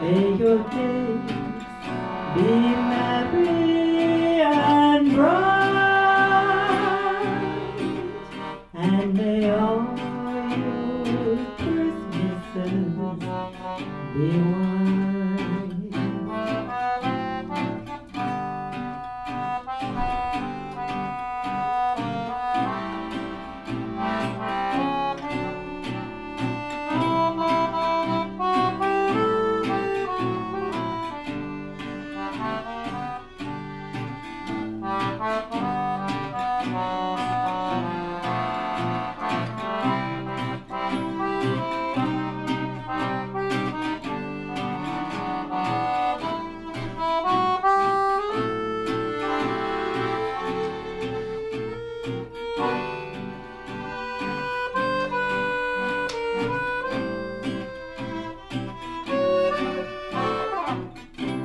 May your days be merry and bright, and may all your Christmases be white.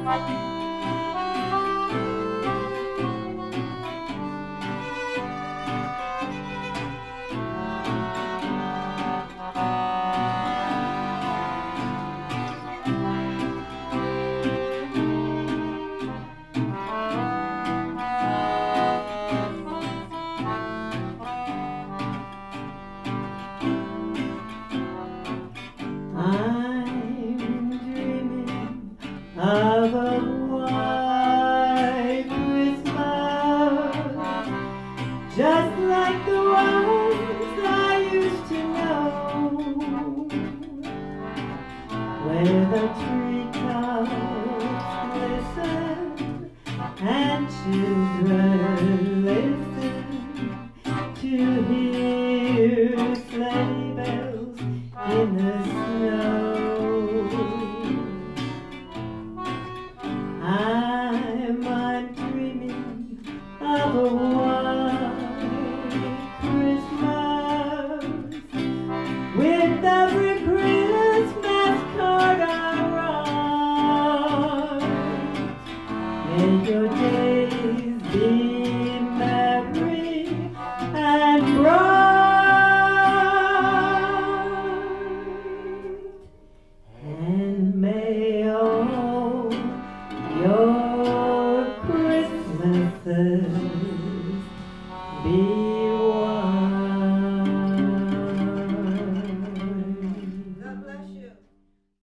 I'm Christmas, just like the ones I used to know, where the treetops glisten and children May